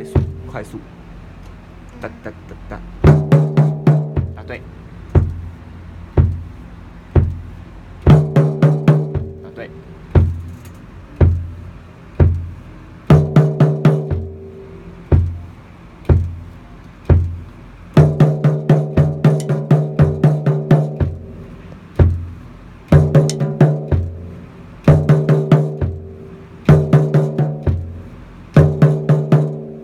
快速快速。哒哒哒哒